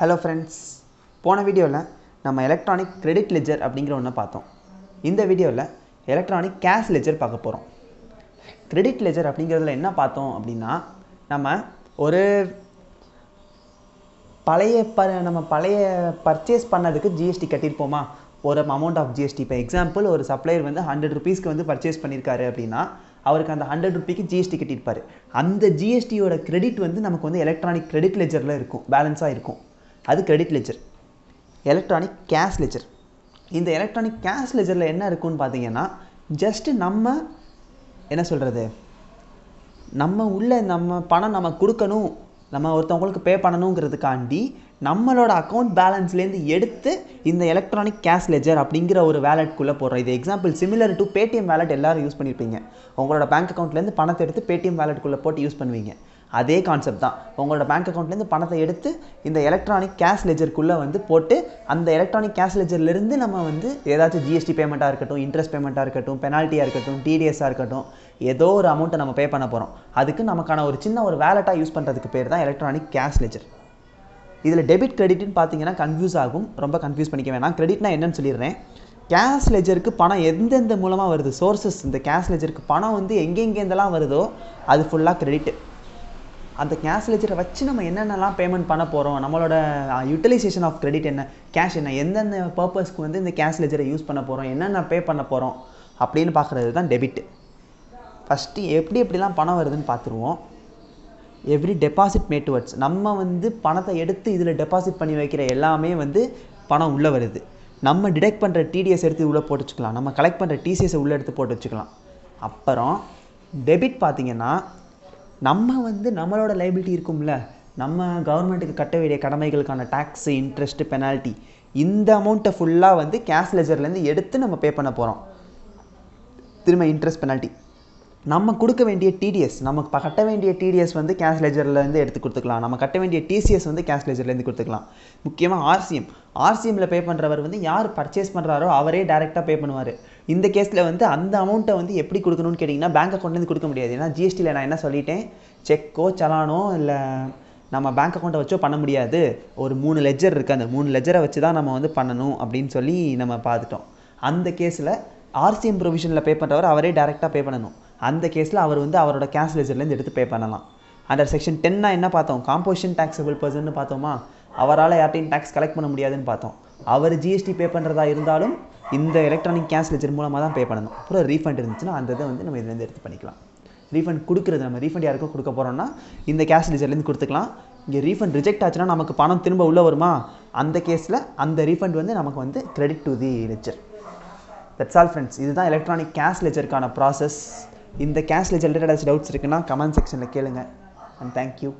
Hello friends போன வீடியோவில் நம்ம எலக்ட்ரானிக் கிரெடிட் லெஜர் அப்படிங்கிற ஒன்று பார்த்தோம். இந்த வீடியோவில் எலக்ட்ரானிக் கேஷ் லெஜர் பார்க்க போகிறோம் கிரெடிட் லெஜர் அப்படிங்கிறதுல என்ன பார்த்தோம் அப்படின்னா நம்ம ஒரு பழைய ப நம்ம பழைய பர்ச்சேஸ் பண்ணதுக்கு ஜிஎஸ்டி கட்டியிருப்போமா ஒரு அமௌண்ட் ஆஃப் ஜிஎஸ்டி இப்போ எக்ஸாம்பிள் ஒரு சப்ளையர் வந்து ஹண்ட்ரட் ருபீஸ்க்கு வந்து பர்ச்சேஸ் பண்ணியிருக்காரு அப்படின்னா அவருக்கு அந்த ஹண்ட்ரட் ருபிக்கு ஜிஎஸ்டி கட்டியிருப்பார் அந்த ஜிஎஸ்டியோட கிரெடிட் வந்து நமக்கு வந்து எலக்ட்ரானிக் கிரெடிட் லெஜரில் இருக்கும். பேலன்ஸாக இருக்கும். அது credit ledger electronic cash ledger இந்த எலக்ட்ரானிக் கேஷ் லெஜரில் என்ன இருக்குன்னு பார்த்தீங்கன்னா ஜஸ்ட்டு நம்ம என்ன சொல்கிறது நம்ம உள்ள நம்ம பணம் நம்ம கொடுக்கணும். நம்ம ஒருத்தவங்களுக்கு பே பண்ணணுங்கிறதுக்காண்டி நம்மளோட அக்கௌண்ட் பேலன்ஸ்லேருந்து எடுத்து இந்த எலக்ட்ரானிக் கேஷ் லெஜர் அப்படிங்கிற ஒரு வேலெட்குள்ளே போடுறோம். இது example similar to Paytm wallet எல்லாரும் யூஸ் பண்ணியிருப்பீங்க உங்களோட பேங்க் அக்கௌண்ட்லேருந்து பணத்தை எடுத்து பேடிஎம் வேலெட்குள்ளே போட்டு யூஸ் பண்ணுவீங்க. அதே கான்செப்ட் தான். உங்களோட பேங்க் அக்கௌண்ட்லேருந்து பணத்தை எடுத்து இந்த எலக்ட்ரானிக் கேஷ் லெஜருக்குள்ளே வந்து போட்டு அந்த எலக்ட்ரானிக் கேஷ் லெஜர்லேருந்து நம்ம வந்து ஏதாச்சும் ஜிஎஸ்டி பேமெண்ட்டாக இருக்கட்டும் இன்ட்ரெஸ்ட் பேமெண்ட்டாக இருக்கட்டும் பெனால்ட்டியாக இருக்கட்டும் டிடிஎஸ்ஸாக இருக்கட்டும் ஏதோ ஒரு அமௌண்ட்டை நம்ம பே பண்ண போகிறோம் அதுக்கு நமக்கான ஒரு சின்ன ஒரு வேலெட்டாக யூஸ் பண்ணுறதுக்கு பேர் தான் எலக்ட்ரானிக் கேஷ் லெஜர் இதில் டெபிட் கிரெடிட்னு பார்த்தீங்கன்னா கன்ஃபியூஸ் ஆகும். ரொம்ப கன்ஃபியூஸ் பண்ணிக்க வேணாம். கிரெடிட்னா என்னன்னு சொல்லிடுறேன். கேஷ் லெஜருக்கு பணம் எந்தெந்த மூலமாக வருது? சோர்சஸ் இந்த கேஷ் லெஜருக்கு பணம் வந்து எங்கெங்கேருந்தெல்லாம் வருதோ அது ஃபுல்லாக கிரெடிட்டு அந்த கேஷ் லெஜரை வச்சு நம்ம என்னென்னலாம் பேமெண்ட் பண்ண போகிறோம் நம்மளோட யூட்டிலைசேஷன் ஆஃப் கிரெடிட் என்ன? கேஷ் என்ன? எந்தெந்த பர்பஸ்க்கு வந்து இந்த கேஷ் லெஜரை யூஸ் பண்ண போகிறோம் என்னென்ன பே பண்ண போகிறோம் அப்படின்னு பார்க்குறது தான் டெபிட் ஃபஸ்ட்டு எப்படி எப்படிலாம் பணம் வருதுன்னு பார்த்துருவோம். எவ்ரி டெபாசிட் மேட் டுவர்ட்ஸ் நம்ம வந்து பணத்தை எடுத்து இதில் டெபாசிட் பண்ணி வைக்கிற எல்லாமே வந்து பணம் உள்ளே வருது. நம்ம டிடெக்ட் பண்ணுற டிடிஎஸ் எடுத்து உள்ளே போட்டு வச்சுக்கலாம். நம்ம கலெக்ட் பண்ணுற டிசிஎஸை உள்ளே எடுத்து போட்டு வச்சுக்கலாம். அப்புறம் டெபிட் பார்த்திங்கன்னா நம்ம வந்து நம்மளோட லைபிலிட்டி இருக்கும்ல. நம்ம கவர்மெண்ட்டுக்கு கட்ட வேண்டிய கடமைகளுக்கான டேக்ஸு இன்ட்ரெஸ்ட்டு பெனால்ட்டி இந்த அமௌண்ட்டை ஃபுல்லாக வந்து கேஷ் லெஜர்லேருந்து எடுத்து நம்ம பே பண்ண போகிறோம் திரும்ப இன்ட்ரெஸ்ட் பெனால்ட்டி நம்ம கொடுக்க வேண்டிய டிடிஎஸ் நமக்கு கட்ட வேண்டிய டிடிஎஸ் வந்து கேஷ் லெஜர்லேருந்து எடுத்து கொடுத்துக்கலாம். நம்ம கட்ட வேண்டிய டிசிஎஸ் வந்து கேஷ் லெஜர்லேருந்து கொடுத்துக்கலாம். முக்கியமாக ஆர்சிஎம் ஆர்சிஎம்மில் பே பண்ணுறவர் வந்து யார் பர்ச்சேஸ் பண்ணுறாரோ அவரே டேரெக்டாக பே பண்ணுவார். இந்த கேஸில் வந்து அந்த அமௌண்ட்டை வந்து எப்படி கொடுக்கணும்னு கேட்டிங்கன்னா பேங்க் அக்கௌண்ட்லேருந்து கொடுக்க முடியாது. ஏன்னா ஜிஎஸ்டியில் நான் என்ன சொல்லிட்டேன்? செக்கோ சலானோ இல்லை நம்ம பேங்க் அக்கௌண்ட்டை வச்சோ பண்ண முடியாது. ஒரு மூணு லெஜர் இருக்குது அந்த மூணு லெஜரை வச்சு தான் நம்ம வந்து பண்ணணும் அப்படின்னு சொல்லி நம்ம பார்த்துட்டோம். அந்த கேஸில் ஆர்சிஎம் ப்ரொவிஷனில் பே பண்ணுறவர் அவரே டேரெக்டாக பே பண்ணணும். அந்த கேஸில் அவர் வந்து அவரோட கேஷ் லெஜர்லேருந்து எடுத்து பே பண்ணலாம். அண்டர் செக்ஷன் டென்னா என்ன பார்த்தோம்? காம்போசிஷன் டேக்ஸபிள் பர்சன் பார்த்தோமா? அவரால் யார்ட்டையும் டேக்ஸ் கலெக்ட் பண்ண முடியாதுன்னு பார்த்தோம். அவர் ஜிஎஸ்டி பே பண்ணுறதா இருந்தாலும் இந்த எலக்ட்ரானிக் கேஷ் லெஜர் மூலமாக தான் பே பண்ணணும். அப்புறம் ரீஃபண்ட் இருந்துச்சுன்னா அந்த இதை வந்து நம்ம இதுலேருந்து எடுத்து பண்ணிக்கலாம். ரீஃபண்ட் கொடுக்குறது நம்ம ரீஃபண்ட் யாருக்கும் கொடுக்க போகிறோம்னா இந்த கேஷ் லெஜர்லேருந்து கொடுத்துக்கலாம். இங்கே ரீஃபண்ட் ரிஜெக்ட் ஆச்சுன்னா நமக்கு பணம் திரும்ப உள்ளே வருமா? அந்த கேஸில் அந்த ரீஃபண்ட் வந்து நமக்கு வந்து credit to the ledger that's all friends இதுதான் எலக்ட்ரானிக் கேஷ் லெஜருக்கான ப்ராசஸ் இந்த கேஷ் ஜென்ரேட் ஏதாச்சும் டவுட்ஸ் இருக்குன்னா கமெண்ட் செக்ஷனில் கேளுங்க. And thank you